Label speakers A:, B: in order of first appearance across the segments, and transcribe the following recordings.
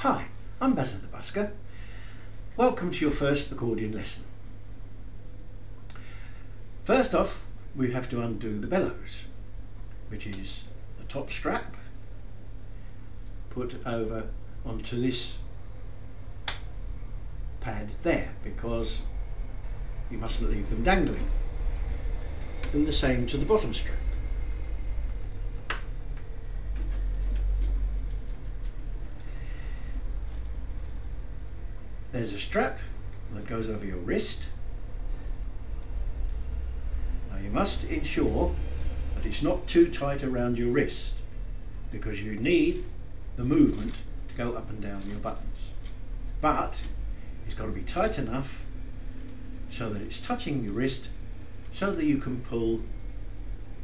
A: Hi, I'm Bazza the Busker. Welcome to your first accordion lesson. First off, we have to undo the bellows, which is the top strap put over onto this pad there because you mustn't leave them dangling. And the same to the bottom strap. There's a strap that goes over your wrist. Now you must ensure that it's not too tight around your wrist because you need the movement to go up and down your buttons. But it's got to be tight enough so that it's touching your wrist so that you can pull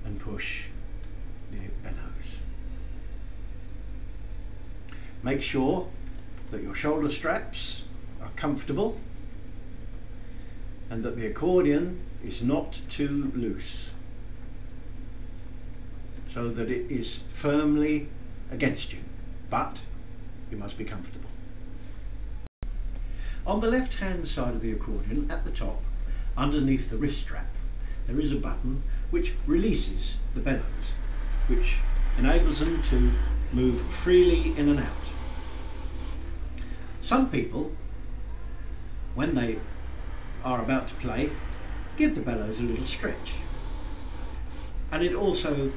A: and push the bellows. Make sure that your shoulder straps are comfortable and that the accordion is not too loose so that it is firmly against you but you must be comfortable. On the left hand side of the accordion at the top underneath the wrist strap there is a button which releases the bellows which enables them to move freely in and out. Some people when they are about to play, give the bellows a little stretch. And it also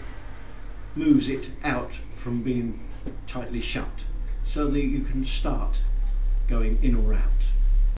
A: moves it out from being tightly shut so that you can start going in or out.